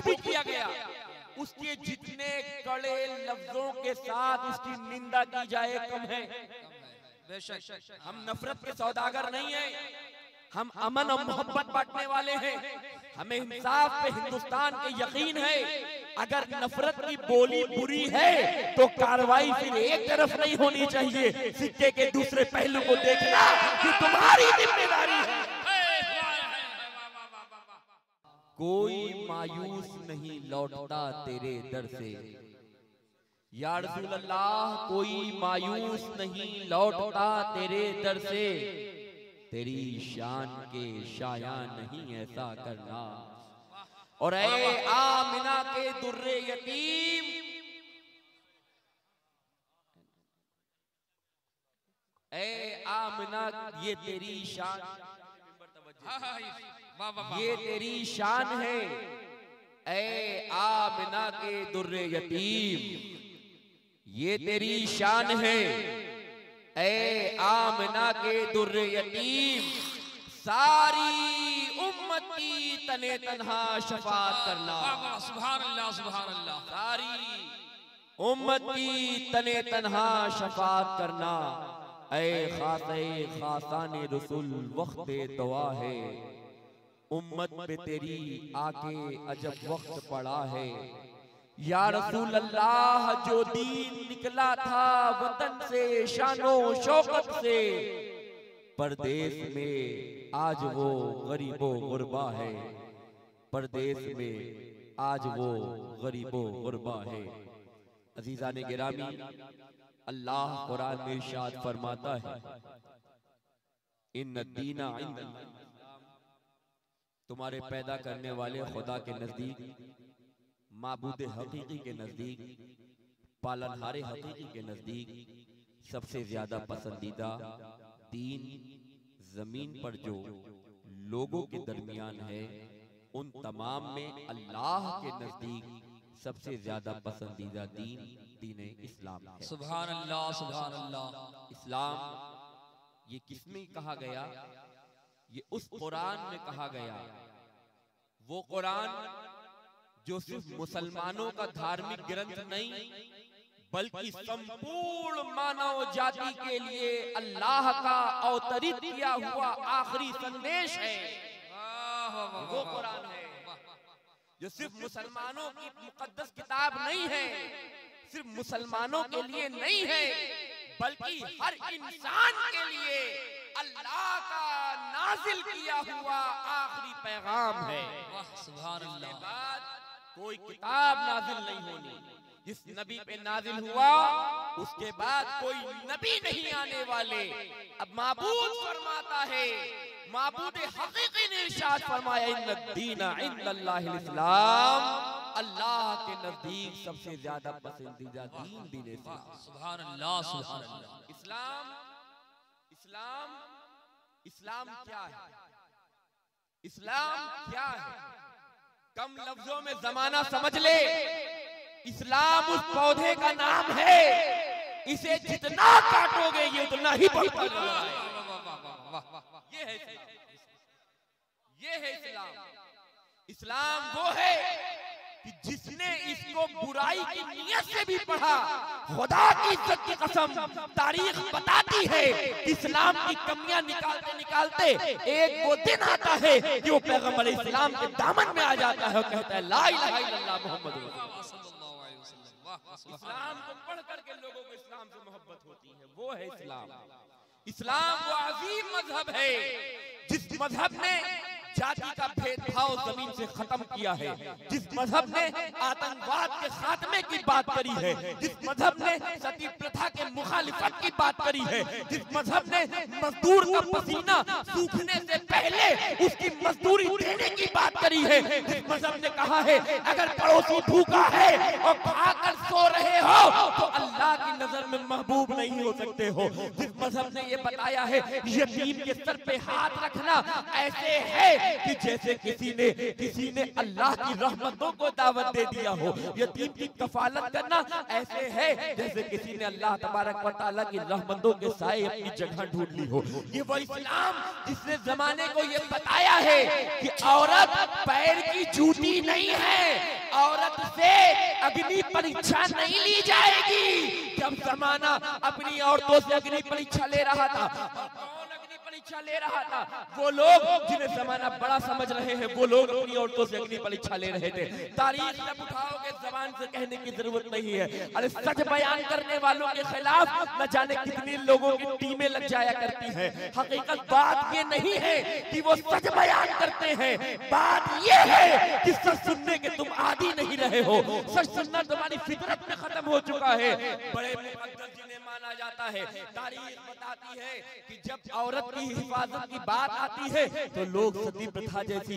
कुछ भी किया गया। उसके जितने कड़े लफ्जों के साथ उसकी निंदा की जाए, कम है। हम नफरत के सौदागर नहीं हैं। हम अमन और मोहब्बत बांटने वाले हैं। हमें इंसाफ पे हिंदुस्तान के यकीन है। अगर नफरत की बोली बुरी है तो कार्रवाई फिर एक तरफ़ नहीं होनी चाहिए। सिक्के के दूसरे पहलू को देखना कि तुम्हारी ज़िम्मेदारी है। कोई मायूस नहीं लौटता तेरे दर से या रसूल अल्लाह कोई मायूस नहीं लौटता तेरे दर से तेरी शान के शाया नहीं ऐसा करना और ए आमिना के दुर्रे यतीम ए आमिना ये तेरी शान हाँ, हाँ, ये तेरी शान है। ए आमिना के दुर्रे यतीम ये तेरी शान है। ए आमिना के दुर्रे यतीम सारी उम्मत की तने तन्हा शफात करना। सुभान अल्लाह सुभान अल्लाह सारी उम्मत की तने तन्हा शफात करना। ए खाते खातान रसूल वक्त दुआ है। उम्मत पे तेरी आके अजब वक्त पड़ा है। या रसूल अल्लाह जो दीन निकला था वतन से शानो शौकत से परदेश में आज वो गरीबो गुरबा है। परदेश में आज वो गरीबो गुरबा है। अजीजा ने गिरामी अल्लाह कुरान में इरशाद फरमाता है इन दीना तुम्हारे पैदा करने वाले खुदा के नज़दीक माबूद हकीकी के नज़दीक पालनहारे हकीकी के नज़दीक सबसे ज़्यादा पसंदीदा दीन ज़मीन पर जो लोगों के दरमियान है उन तमाम में अल्लाह के नज़दीक सबसे ज़्यादा पसंदीदा दीन दीन इस्लाम है। सुभान अल्लाह सुभान अल्लाह। इस्लाम ये किसमें कहा गया? ये उस कुरान में कहा गया। वो कुरान जो सिर्फ़ मुसलमानों का धार्मिक ग्रंथ नहीं बल्कि संपूर्ण मानव जाति के लिए अल्लाह का अवतरित किया हुआ आखिरी संदेश है। वो कुरान है। जो सिर्फ़ मुसलमानों की मुकद्दस किताब नहीं है। सिर्फ़ मुसलमानों के लिए नहीं है बल्कि हर इंसान के लिए। अल्लाह का नाजिल किया हुआ आखिरी पैगाम है। बाद कोई किताब नाजिल नहीं होनी। जिस नबी पे नाजिल हुआ उसके बाद कोई नबी नहीं आने वाले। अब माबूद फरमाता है माबूद हकीकी ने इरशाद फरमाया इन दीना इस्लाम अल्लाह के नज़दीक सबसे ज़्यादा पसंदीदा दीन दीन इस्लाम। सुभान अल्लाह सुभान अल्लाह इस्लाम इस्लाम इस्लाम क्या है? इस्लाम क्या है? कम लफ्जों में जमाना समझ ले। इस्लाम उस पौधे का नाम है। इसे जितना काटोगे ये उतना ही बढ़ता ये है इस्लाम। ये है इस्लाम। इस्लाम वो है जिसने इसको बुराई की नियत से भी पढ़ा। खुदा की इज़्ज़त की कसम तारीख बताती है इस्लाम की कमियाँ निकालते निकालते एक वो दिन आता है कि वो पैगंबर इस्लाम के दामन में आ जाता है और कहता है ला इलाहा इल्लल्लाह मोहम्मद इस्लाम को पढ़ करके लोगों को इस्लाम से मोहब्बत होती है। वो है इस्लाम। इस्लाम वो अजीम मज़हब है। जिस मज़हब ने जाति का भेदभाव ज़मीन से खत्म किया है, जिस मज़हब ने आतंकवाद के खात्मे की बात करी है, जिस मज़हब ने सती प्रथा के मुखालिफत की बात करी है, जिस मज़हब ने मजदूर का पसीना सूखने से पहले उसकी मजदूरी देने की बात करी है, जिस मज़हब ने कहा है, अगर पड़ोसी भूखा है और खाकर सो रहे हो तो अल्लाह की नज़र में महबूब नहीं हो सकते हो। जिस मज़हब ने ये बताया है यतीम के सर पे हाथ रखना ऐसे है कि जैसे किसी ने किसी ने अल्लाह की रहमतों को दावत दे दिया हो। यतीम की कफालत करना ऐसे है जैसे किसी ने अल्लाह तबारक व तआला की रहमतों के साए अपनी जगह ढूंढ ली हो। ये वो इस्लाम जिसने जमाने को ये बताया है कि औरत पैर की जूती नहीं है, औरत से अग्नि परीक्षा नहीं ली जाएगी। जब जमाना अपनी औरतों से अग्नि परीक्षा ले रहा था परीक्षा ले रहा था। वो लोग जिन्हें जमाना बड़ा समझ रहे हैं, वो लोग अपनी औरतों से अग्नि परीक्षा ले रहे थे। तारीख जब उठाओगे, जबान से कहने की ज़रूरत नहीं है। अरे सच बयान करने वालों के खिलाफ न जाने कितने लोगों की टीमें लग जाया करती हैं। हकीकत बात ये नहीं है कि वो सच बयान करते हैं। बात ये है कि सच सुनने के तुम आदि नहीं रहे हो। सच सुनना तुम्हारी फितरत में खत्म हो चुका है। बड़े मुकद्दस जिन्हें माना जाता है तारीख बताती है कि जब औरत की हिफाजत की बात आती है तो लोग सती प्रथा जैसी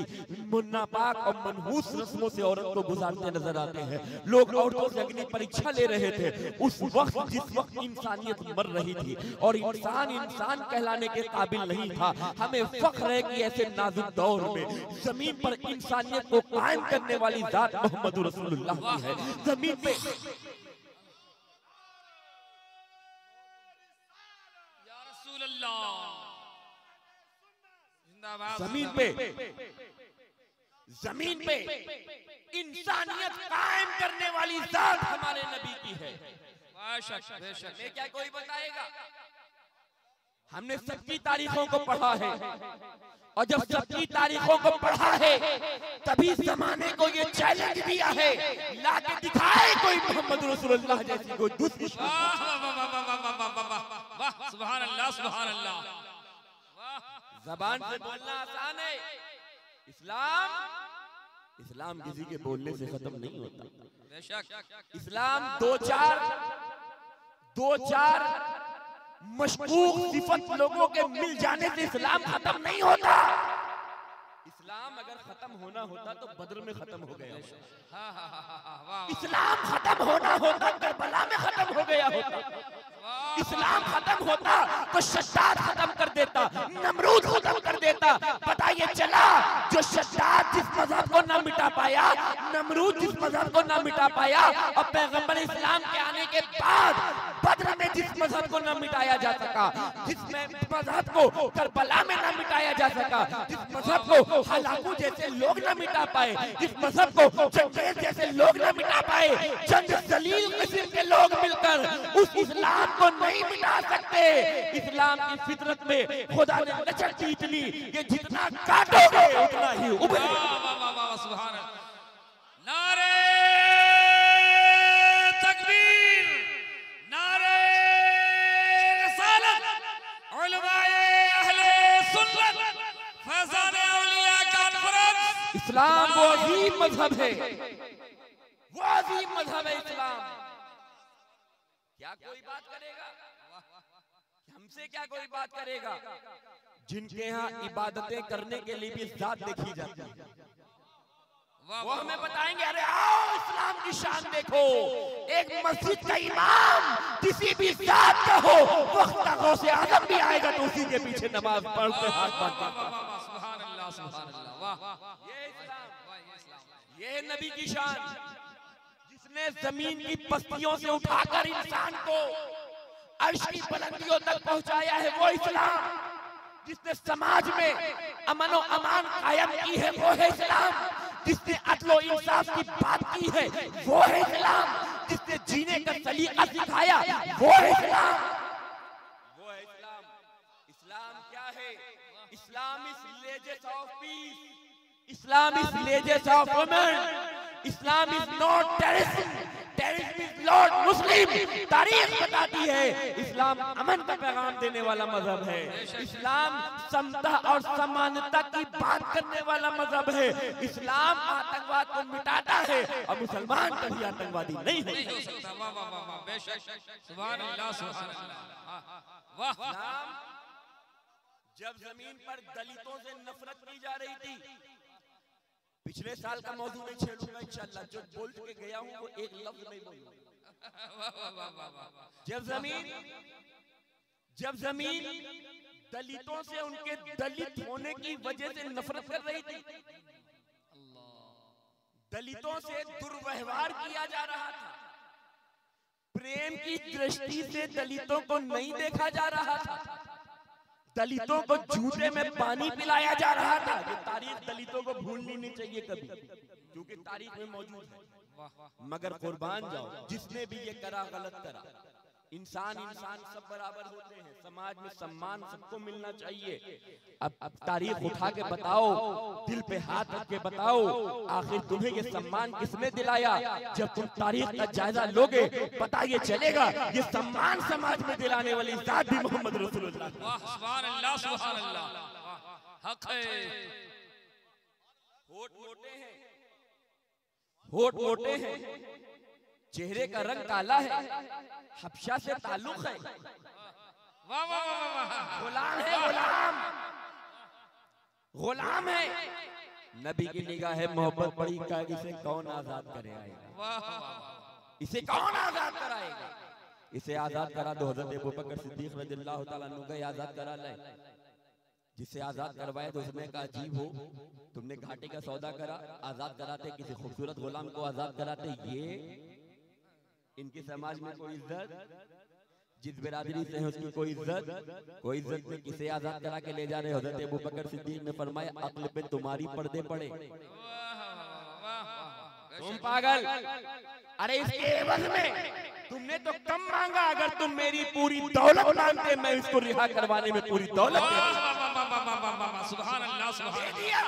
मुन्ना पाक और मनहूस रस्मों से औरत को गुजारते नज़र आते हैं। लोग औरतों से अग्नि परीक्षा ले रहे थे। उस वक्त जिस वक्त इंसानियत मर रही थी और इंसान इंसान कहलाने के काबिल नहीं था, हमें फख्र है कि ऐसे नाजुक दौर में ज़मीन पर इंसानियत को कायम करने वाली जात मोहम्मद रसूलुल्लाह की है। ज़मीन पे या रसूल अल्लाह जिंदाबाद ज़मीन पे ज़मीन पे इंसानियत कायम करने वाली जात हमारे नबी की है क्या कोई बताएगा हमने सबकी तारीखों को पढ़ा है और जब सबकी तारीखों को पढ़ा है तभी जमाने को ये चैलेंज दिया है लाके दिखाए कोई मोहम्मद रसूलुल्लाह जैसी को दूसरी वाह वाह वाह वाह वाह वाह वाह सुभान अल्लाह सुभान अल्लाह जबान से बोलना आसान है। इस्लाम इस्लाम किसी के बोलने से खत्म नहीं होता। इस्लाम दो चार दो चार मशकूक सिफत लोगों के मिल जाने से इस्लाम खत्म नहीं होता। इस्लाम अगर खत्म होना होता तो बद्र में खत्म हो गया होता। हाँ हाँ हाँ इस्लाम खत्म होना होता करबला में खत्म हो गया होता। इस्लाम खत्म होता तो शद्दाद खत्म कर देता नमरूद खत्म कर देता। पता ये चला जो शद्दाद जिस मज़हब को ना मिटा पाया नमरूद जिस मज़हब को ना मिटा पाया और पैगंबर इस्लाम के आने के बाद बद्र में जिस मज़हब को ना मिटाया जा सका जिस मज़हब को करबला में ना मिटाया जा सका जिस मज़हब को हलाकू जैसे लोग ना मिटा पाए। इस मज़हब को चंगेज जैसे लोग ना मिटा पाए। चंद जलील किस्म के लोग मिलकर उस इस्लाम को नहीं मिटा सकते। इस्लाम की फितरत में खुदा ने लचक दी ली। ये जितना काटोगे उतना ही उभरेगा। इस्लाम वो अजीब मज़हब है वो अजीम मज़हब है इस्लाम क्या कोई बात करेगा हमसे क्या कोई बात करेगा जिनके यहाँ इबादतें करने के लिए भी जात देखी जाती है वो हमें बताएँगे अरे आओ इस्लाम की शान देखो एक मस्जिद का इमाम किसी भी जात का हो वक्त से आज़म भी आएगा तो उसी के पीछे नमाज़ पढ़ते हाथ बांधते सुभान अल्लाह वाह। वाह वाह ये इस्लाम। ये नबी की शान। जिसने ज़मीन की पस्तियों से उठाकर इंसान को अर्श की बुलंदियों तक पहुँचाया है वो इस्लाम। जिसने समाज में अमन और अमान कायम की है वो है इस्लाम। जिसने अदलो इंसाफ की बात की है वो है इस्लाम। जिसने जीने का सलीका सिखाया वो है इस्लाम वो है इस्लाम इस्लाम क्या है Islam is ledges of peace Islam is ledges of women Islam is not terrorism terrorism is not Muslim तारीख बताती है इस्लाम अमन का पैगाम देने वाला मज़हब है। इस्लाम समता और समानता की बात करने वाला मज़हब है। इस्लाम आतंकवाद को मिटाता है। और मुसलमान कभी आतंकवादी नहीं है। सकता। वाह वाह वाह वाह जब ज़मीन पर दलितों से नफरत की जा रही थी। पिछले साल का मौजूद में छेड़ूँगा इंशाल्लाह, जो बोल के गया हूँ, वो एक लफ्ज नहीं बोलूँगा। जब ज़मीन जब ज़मीन दलितों से उनके दलित होने की वजह से नफरत कर रही थी, दलितों से दुर्व्यवहार किया जा रहा था, प्रेम की दृष्टि से दलितों को नहीं देखा जा रहा था दलितों को जूते में पानी पिलाया जा रहा था। ये तारीख दलितों को भूलनी नहीं चाहिए कभी क्योंकि तारीख में मौजूद है। मगर कुर्बान जाओ जिसने भी ये करा गलत करा। इंसान इंसान सब बराबर होते हैं। समाज में सम्मान सबको मिलना चाहिए। अब अब तारीख उठा के बताओ दिल पे हाथ रख के बताओ आखिर तुम्हें ये सम्मान किसने दिलाया? जब तुम तारीख का जायजा लोगे पता ये चलेगा ये सम्मान समाज में दिलाने वाली जात भी मोहम्मद रसूलुल्लाह। वाह सुभान अल्लाह सुभान अल्लाह वाह, हक है। होठ मोटे हैं। होठ मोटे हैं। चेहरे का रंग काला है। हफ्शा से ताल्लुक है। वाह वाह वाह वाह वाह। गुलाम है गुलाम। गुलाम है। नबी की निगाह है मोहब्बत बड़ी का इसे कौन आज़ाद करे वाह इसे कौन आज़ाद कराएगा? इसे आज़ाद करा दो हज़रत अबू बकर सिद्दीक रज़ियल्लाहु ताला अन्हु गए आज़ाद करा ले। जिसे आज़ाद करवाए तो उसने कहा अजीब हो। तुमने घाटे का सौदा करा आज़ाद कराते किसी खूबसूरत गुलाम को आज़ाद कराते। ये इनके समाज में कोई इज़्ज़त? जिस बिरादरी से है उसकी कोई इज़्ज़त? कोई इज़्ज़त में किसे आज़ाद करा के ले जा रहे हज़रत अबू बकर सिद्दीक ने फरमाया अक्ल पे तुम्हारी पर्दे पड़े। तुम पागल। अरे इसके एवज में तुमने तो कम मांगा अगर तुम मेरी पूरी दौलत मांगते मैं इसको रिहा करवाने में पूरी दौलत दे देता। सुभान अल्लाह सुभान दे दिया।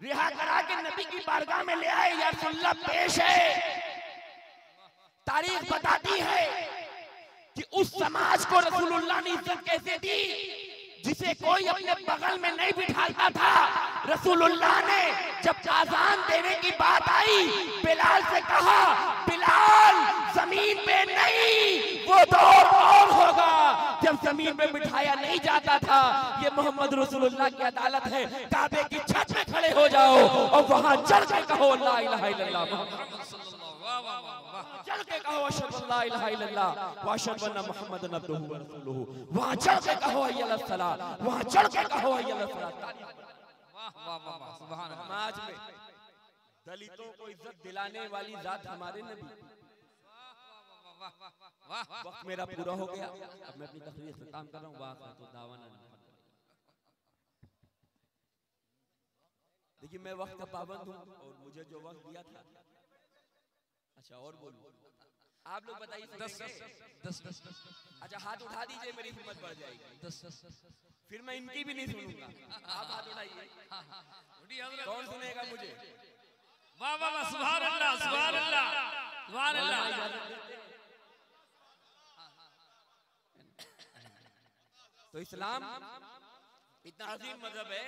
रिहा करा के नबी की बारगाह में ले आए या सुल्ला पेश है। तारीख बताती है कि उस समाज को रसूलुल्लाह ने इज़्ज़त कैसे दी जिसे कोई अपने बगल में नहीं बिठाता था। रसूलुल्लाह ने जब आजान देने की बात आई बिलाल से कहा बिलाल ज़मीन पे नहीं वो दौर और होगा। जब ज़मीन पे बिठाया नहीं जाता था ये मोहम्मद रसूलुल्लाह की अदालत है। काबे की छत में खड़े हो जाओ और वहाँ चढ़ के कहो ला इलाहा इल्लल्लाह मोहम्मद चढ़ के कहो अशहदु अल्ला इलाहा इल्लल्लाह व अशहदु अन्ना मुहम्मदन अब्दुहु व रसूलुहु। वहाँ चढ़ के कहो सलाह वहाँ चढ़ के कहो हय्या अलस सलाह वाह वाह वाह वाह सुभान अल्लाह। समाज में दलितों को इज़्ज़त दिलाने वाली जात हमारे नबी। वाह वाह वाह वक्त मेरा पूरा हो गया। अब मैं अपनी तकरीर खत्म कर रहा हूँ। वाह तो दावाना देखिए मैं वक्त का पाबंद हूँ और मुझे जो वक्त दिया था अच्छा और बोलूँ। आप लोग बताइए दस दस दस दस अच्छा हाथ उठा दीजिए मेरी हिम्मत बढ़ जाएगी। दस दस फिर मैं इनकी भी नहीं सुनूँगा। आप हाथ उठाइए। कौन सुनेगा मुझे? वाह वाह वाह सुभान अल्लाह सुभान अल्लाह सुभान अल्लाह तो इस्लाम इतना अजीम मज़हब है।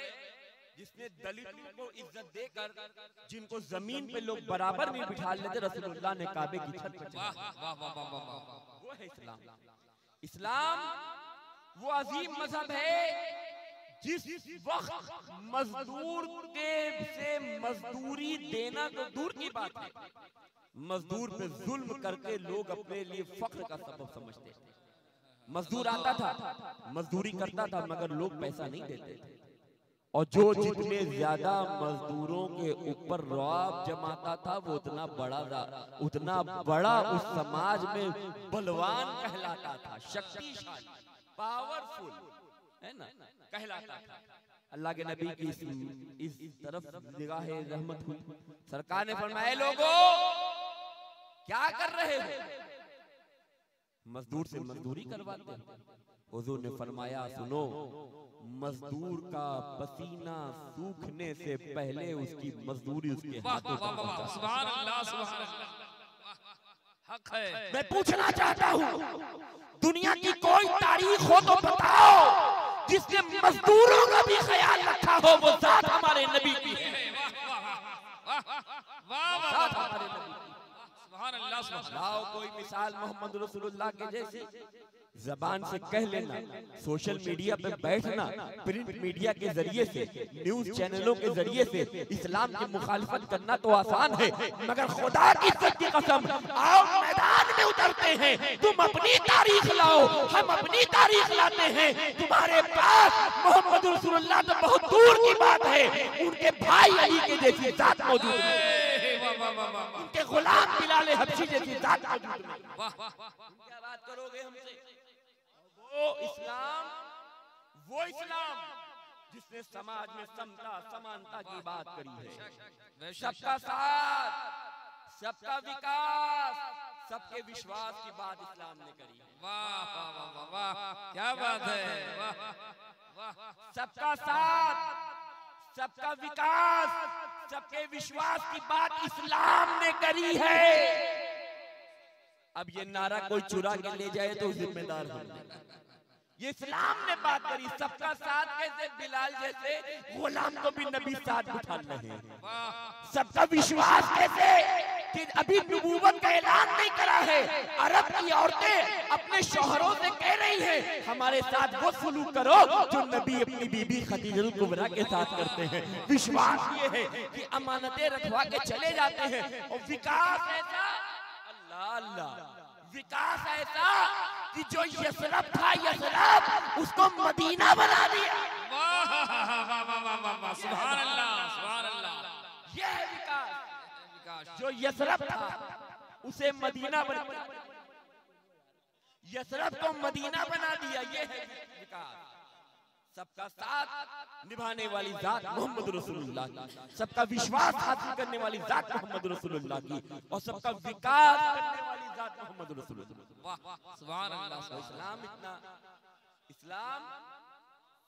जिसने दलितों को इज़्ज़त देकर जिनको ज़मीन पे लोग बराबर में बिठा लेते रसूलुल्लाह ने काबे की छत पर वाह चढ़ाया। वाह वाह वाह वाह वाह वो है इस्लाम। इस्लाम वो अजीम मज़हब है जिस वक्त मजदूर के से मजदूरी देना तो दूर की बात है। मजदूर पे जुल्म करके लोग अपने लिए फख्र का सबब समझते थे मजदूर आता था मजदूरी करता था मगर लोग पैसा नहीं देते थे। और जो जितने ज़्यादा मजदूरों के ऊपर रौब जमाता था वो उतना बड़ा था उतना बड़ा उस समाज में बलवान कहलाता था शक्तिशाली पावरफुल है ना? कहलाता था। अल्लाह के नबी की इस, इस, तरफ़ निगाह रहमत हुई। सरकार ने फरमाया लोगो क्या कर रहे हो? मजदूर से मजदूरी करवाते हो। हुजूर ने फरमाया सुनो मजदूर का पसीना सूखने से पहले उसकी मजदूरी उसके हाथों तक वाह वाह पहुँचा सुभान अल्लाह सुभान अल्लाह हक है मैं पूछना चाहता हूँ दुनिया की कोई तारीख हो तो बताओ जिसने मजदूरों का भी ख्याल रखा हो वो जात हमारे नबी की है कोई मिसाल मोहम्मद रसूलुल्लाह के जैसी जबान से कह लेना सोशल मीडिया पे बैठना प्रिंट मीडिया के ज़रिए से न्यूज़ चैनलों के ज़रिए से इस्लाम की मुखालफत करना तो आसान है मगर खुदा की की कसम आओ मैदान में उतरते हैं तुम अपनी तारीख लाओ हम अपनी तारीख लाते हैं। तुम्हारे पास मोहम्मद रसूलुल्लाह तो बहुत दूर की बात है उनके भाई अली के जैसी जात मौजूद है। ए, वाह वाह वाह वाह वाह। उनके गुलाम बिलाल हबशी जैसी जात मौजूद है। वाह वाह वाह। क्या बात करोगे हमसे? वो इस्लाम वो इस्लाम। जिसने समाज में समता समानता की बात करी है। सबका साथ सबका विकास सबके विश्वास की बात इस्लाम ने करी है। वाह वाह वाह वाह क्या बात है। सबका साथ सबका विकास सबके विश्वास की बात इस्लाम ने करी है। अब ये नारा कोई चुरा के ले जाए तो जिम्मेदार नहीं। ये इस्लाम ने बात करी, सबका साथ कैसे? बिलाल जैसे। गुलाम को भी नबी साथ बिठा रहे सबका विश्वास कैसे? कि अभी नबूवत का ऐलान नहीं करा है। अरब की औरतें अपने शोहरों से कह रही हैं, हमारे साथ वो सलूक करो जो नबी अपनी बीबी खदीजल कुबरा के साथ करते हैं। विश्वास ये है कि अमानतें रखवा के चले जाते हैं। और विकास ऐसा अल्लाह अल्लाह। विकास ऐसा कि जो यसरब था यसरब उसको मदीना बना दिया। वाह वाह वाह वाह वाह वाह सुभान अल्लाह सुभान अल्लाह ये है विकास। विकास जो यसरब था उसे मदीना बना यसरब को मदीना बना दिया ये है विकास। सबका साथ निभाने वाली जात मोहम्मद रसूलुल्लाह की। सबका विश्वास हासिल करने वाली जात मोहम्मद रसूलुल्लाह की। और सबका विकास करने वाली जात मोहम्मद रसूलुल्लाह सुभान अल्लाह इस्लाम इतना इस्लाम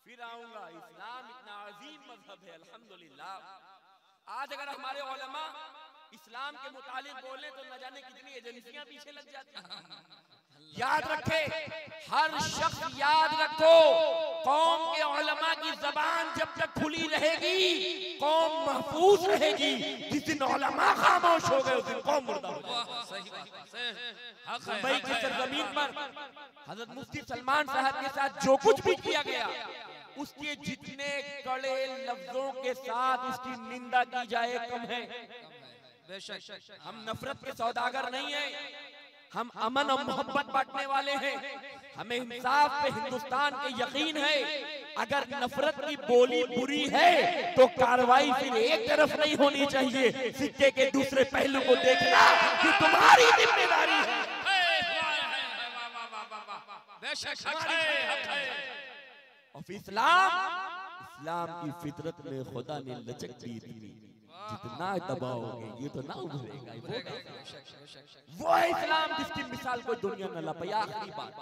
फिर आऊँगा। इस्लाम इतना अजीम मज़हब है अल्हम्दुलिल्लाह। आज अगर हमारे उलमा इस्लाम के मुतालिक बोले तो न जाने कितनी एजेंसियाँ पीछे लग जाती हैं। याद रखे हर शख्स याद रखो। कौम के उलमा की जबान जब तक खुली रहेगी कौम महफूज रहेगी। जिस दिन उलमा खामोश हो गए उस दिन कौम मुर्दा है मुंबई की सरजमीन पर हज़रत मुफ्ती सलमान साहब के साथ जो कुछ भी किया गया उसके जितने कड़े लफ्जों के साथ उसकी निंदा की जाए कम है। हम नफरत के सौदागर नहीं हैं। हम अमन और मोहब्बत बांटने वाले हैं। हमें इंसाफ पे हिंदुस्तान के यकीन है। अगर नफरत की बोली बुरी है तो कार्रवाई फिर एक तरफ़ नहीं होनी चाहिए। सिक्के के दूसरे पहलू को देखना कि तुम्हारी ज़िम्मेदारी है। इस्लाम इस्लाम की फितरत में खुदा ने लचक दी जितना दबाओगे ये तो ना उभरेगा वो इस्लाम जिसकी मिसाल कोई दुनिया न ला पाई आखिरी बात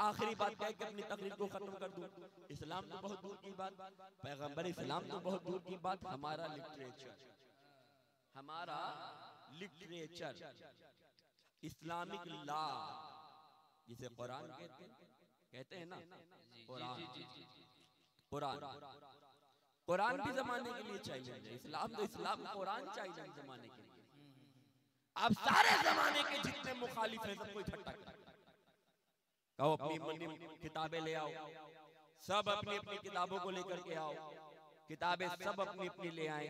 आखिरी बात कह के अपनी तकरीर को खत्म कर दूँ इस्लाम तो बहुत दूर की बात पैगंबर इस्लाम तो बहुत दूर की बात हमारा लिटरेचर हमारा लिटरेचर इस्लामिक लॉ जिसे कुरान कहते हैं कहते हैं ना कुरान कुरान कुरान भी जमाने के लिए है इस्लाम तो इस्लाम कुरान चैलेंज जमाने के लिए। अब सारे जमाने के जितने मुखालिफ हैं सबको इकट्ठा करो। कहो अपनी अपनी किताबें ले आओ। सब अपनी अपनी किताबों को लेकर के आओ। किताबें सब अपनी अपनी ले आए।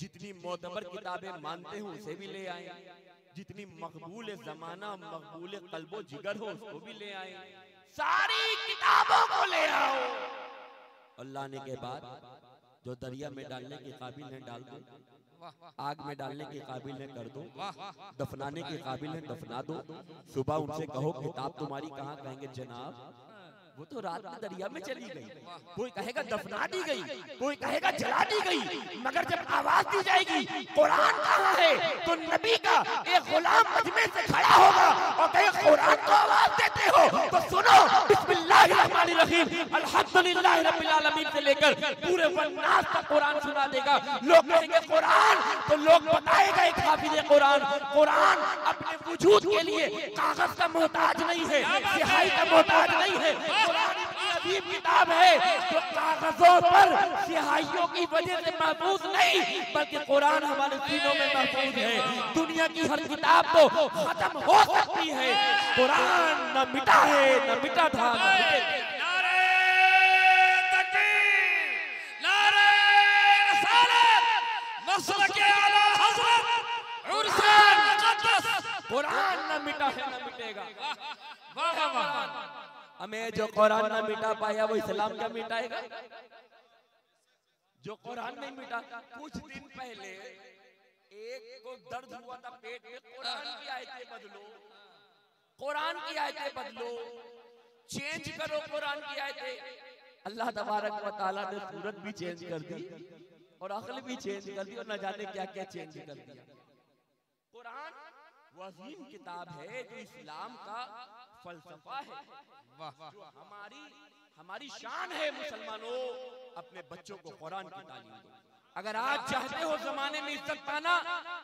जितनी मोतबर किताबें मानते हो उसे भी ले आए। जितनी मकबूल जमाना मकबूल कल्बो जिगर हो उसको भी ले आए। सारी किताबों को ले आओ। अल्लाह ने के बाद जो दरिया में डालने के काबिल है, डाल दो। आग में डालने के काबिल है, कर दो। दफनाने के काबिल है, दफना दो। सुबह उनसे कहो किताब तुम्हारी कहाँ कहेंगे, जनाब? वो तो रात में दरिया में चली गई। कोई कहेगा दफना दी गई कोई कहेगा जला दी गई मगर जब आवाज़ दी जाएगी कुरान कहाँ है? तो नबी का एक गुलाम मजमे से खड़ा होगा और कहे कुरान को आवाज़ देते हो तो सुनो बिस्मिल्लाहिर्रहमानिर्रहीम अल्हम्दुलिल्लाह रब्बिल आलमीन से लेकर पूरे वन्नास तक कुरान सुना देगा। लोग कहेंगे कुरान? तो लोग बताए गए हाफिज कुरान कुरान अपने वजूद के लिए कागज़ का मोहताज नहीं है सिहाई का मोहताज नहीं है। कुरान इतनी अजीब किताब है जो कागजों पर सिहाइयों की वजह से महफूज नहीं बल्कि कुरान हमारे सीनों में महफूज है। दुनिया की हर किताब तो खत्म हो सकती है। कुरान न मिटा है न मिटा था न कुरान न मिटा है न मिटेगा। वाह वाह। हमें जो कुरान न मिटा पाया वो इस्लाम क्या मिटाएगा। जो कुरान नहीं मिटा कुछ दिन पहले एक को दर्द हुआ था पेट में कुरान की आयतें बदलो। कुरान की आयतें बदलो। चेंज करो कुरान की आयतें। अल्लाह तबारक व ताला ने सूरत भी चेंज कर दी और अकल भी चेंज कर दी और न जाने क्या क्या चेंज कर दिया। कुरान वो अजीम किताब है जो इस्लाम का फलसफा है। वाह जो हमारी हमारी शान है मुसलमानों अपने बच्चों को कुरान की तालीम दो। अगर आप चाहते हो जमाने में इज़्ज़त पाना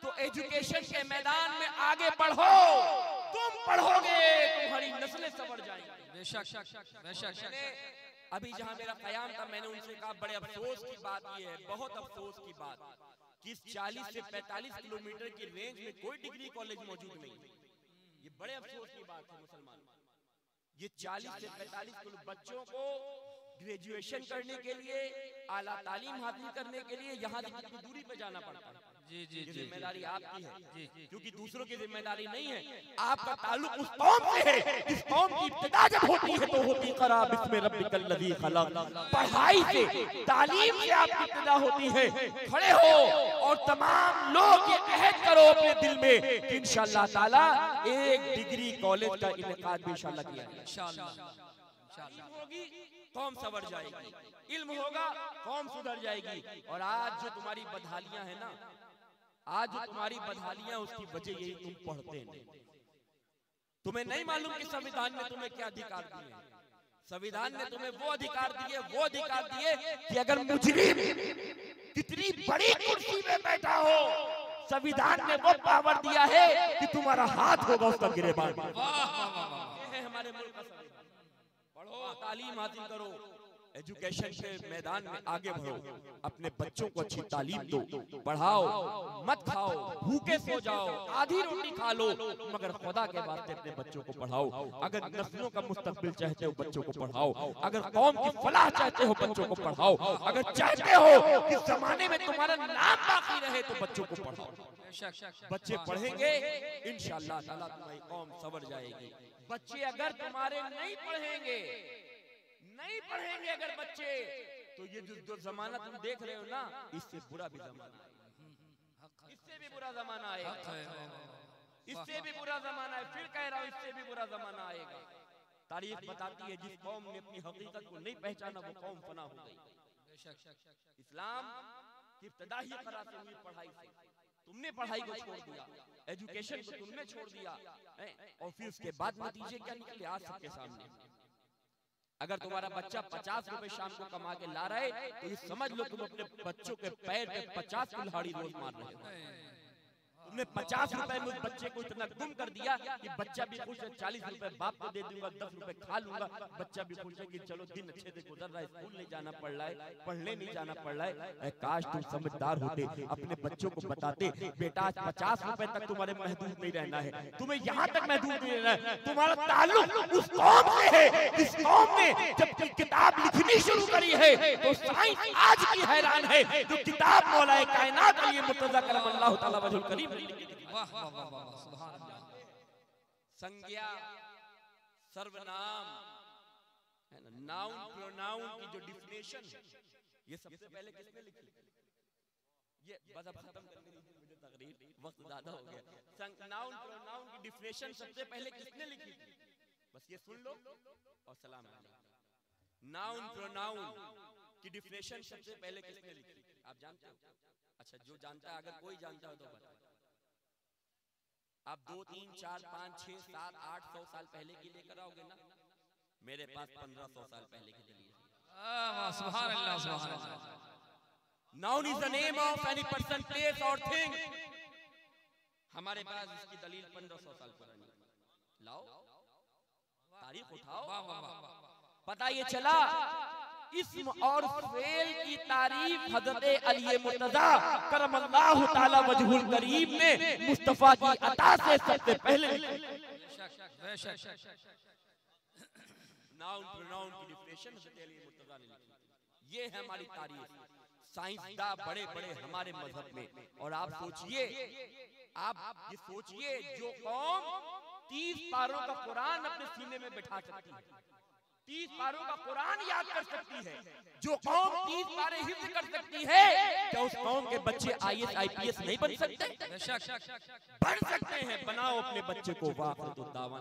तो एजुकेशन के मैदान में आगे बढ़ो। तुम पढ़ोगे तुम्हारी नस्लें सवर जाएँगी। बेशक बेशक अभी जहाँ मेरा कयाम था मैंने उनसे कहा बड़े अफसोस की बात ये है बहुत अफसोस की बात। कि इस 40 से 45 किलोमीटर की रेंज में कोई डिग्री कॉलेज मौजूद नहीं है। ये बड़े अफसोस की बात है। मुसलमान ये 40 से 45 कुल बच्चों को ग्रेजुएशन करने के लिए, आला तालीम हासिल करने के लिए यहाँ से कितनी दूरी पर जाना पड़ता है? जी जी जी ज़िम्मेदारी आपकी है। जी क्योंकि दूसरों की ज़िम्मेदारी नहीं है। आपका ताल्लुक उस कौम से है। इस कौम की इब्तिदा जब होती है तो होती करा बिस्म रब्बिकल लज़ी खलक। पढ़ाई से तालीम से आपकी इब्तिदा होती है। खड़े हो और तमाम लोग ये अहद करो अपने दिल में कि इंशाअल्लाह ताला एक डिग्री कॉलेज का इनेकाद भी इंशाअल्लाह किया। इंशाल्लाह। इंशाल्लाह होगी कौम सवर जाएगी। इल्म होगा कौम सुधर जाएगी। और आज जो तुम्हारी बदहालियाँ है ना आज जो तुम्हारी बदहालियाँ उसकी वजह यही तुम पढ़ते नहीं। तुम्हें नहीं मालूम कि संविधान ने तुम्हें क्या अधिकार दिए हैं। संविधान ने तुम्हें वो अधिकार दिए वो अधिकार दिए कि अगर मुजरिम कितनी बड़ी कुर्सी में बैठा हो संविधान ने वो पावर दिया है कि तुम्हारा हाथ होगा उसका गिरेबान। हमारे मुल्क का संविधान। पढ़ो तालीम हासिल करो। एजुकेशन के मैदान में आगे बढ़ो। अपने बच्चों को अच्छी तालीम दो। पढ़ाओ मत खाओ। भूखे सो जाओ। आधी रोटी खा लो मगर खुदा के वास्ते अपने बच्चों को पढ़ाओ अगर नस्लों का मुस्तकबिल चाहते हो बच्चों को पढ़ाओ अगर कौम की फलाह चाहते हो बच्चों को पढ़ाओ अगर चाहते हो कि जमाने में तुम्हारा नाम बाकी रहे तो बच्चों को पढ़ाओ बच्चे पढ़ेंगे। इंशाल्लाह ताला तुम्हारी कौम सवर जाएगी। बच्चे अगर तुम्हारे नहीं पढ़ेंगे नहीं पढ़ेंगे अगर बच्चे। तो ये जो जो जमाना तुम देख रहे हो ना इससे बुरा भी जमाना है। इससे भी बुरा जमाना आएगा। इससे भी बुरा जमाना है। फिर कह रहा हूँ इससे भी बुरा जमाना आएगा। तारीख बताती है जिस कौम ने अपनी हकीकत को नहीं पहचाना वो कौम फना हो गई। इस्लाम की इब्तदा ही करा से हुई पढ़ाई से। तुमने पढ़ाई को छोड़ दिया। एजुकेशन को तुमने छोड़ दिया। और फिर उसके बाद नतीजे क्या निकले आज सबके सामने? अगर तुम्हारा बच्चा पचास रुपए शाम को कमा के ला रहा है तो ये समझ लो तुम अपने बच्चों के पैर पे पचास कुल्हाड़ी रोज मार रहे हो। तुमने पचास रुपए में बच्चे को इतना गुम कर दिया कि बच्चा भी खुश है, चालीस रुपए बाप को दे दूँगा, दस रुपए खा लूँगा बच्चा भी खुश है कि चलो दिन अच्छे से गुजर रहा है, स्कूल नहीं जाना पड़ रहा है, पढ़ने नहीं जाना पड़ रहा है काश तुम समझदार होते, अपने बच्चों को बताते, बेटा आज पचास रुपए तक तुम्हारे महदूद नहीं रहना है, तुम्हें यहाँ तक महदूद नहीं रहना है तुम्हारा ताल्लुक उस कौम से है, इस कौम ने जब किताब लिखनी शुरू करी है तो साइंस आज की हैरान है, जो किताब मौलाए कायनात अली मुर्तजा करम अल्लाह ताला वजहुल करीम। संज्ञा, सर्वनाम, है ना? नाउन प्रोनाउन की जो डिफिनेशन है ये सबसे पहले किसने लिखी? ये बस अब खत्म करने दीजिए मुझे तकरीर, वक्त ज़्यादा हो गया। नाउन प्रोनाउन की डिफिनेशन सबसे पहले किसने लिखी? बस ये सुन लो और सलाम नाउन प्रोनाउन की डिफिनेशन सबसे पहले किसने लिखी? आप जानते हो? अच्छा जो जानता है, अगर कोई जानता हो तो बताओ आप दो तीन चार पाँच छह सात आठ सौ साल पहले की लेकर आओगे ना? मेरे पास पंद्रह सौ साल पहले की दलील है वाह वाह सुभान अल्लाह सुभान अल्लाह noun is the name of any person place और थिंग हमारे पास इसकी दलील पंद्रह सौ साल पुरानी। लाओ। तारीख उठाओ। वाह वाह वाह वाह पता ये चला। इस्म और फेल की तारीफ़ हज़रत अली मुर्तजा करम अल्लाह ताला वजहुल करीम ने मुस्तफ़ा की अता से सबसे पहले नाउन प्रोनाउन की डिफिनेशन हज़रत अली मुर्तजा ने लिखी ये है हमारी तारीफ़। साइंसदा बड़े बड़े हमारे मज़हब में। और आप सोचिए, आप ये सोचिए, जो कौम तीस पारों का कुरान अपने सीने में बैठा सकती है। तीस पारों का कुरान याद कर सकती है। जो कौम तीस पारे हिफ्ज कर सकती है क्या उस कौम के बच्चे I S I P S नहीं बन सकते? बन सकते हैं। बनाओ अपने बच्चे को वाह तो दावा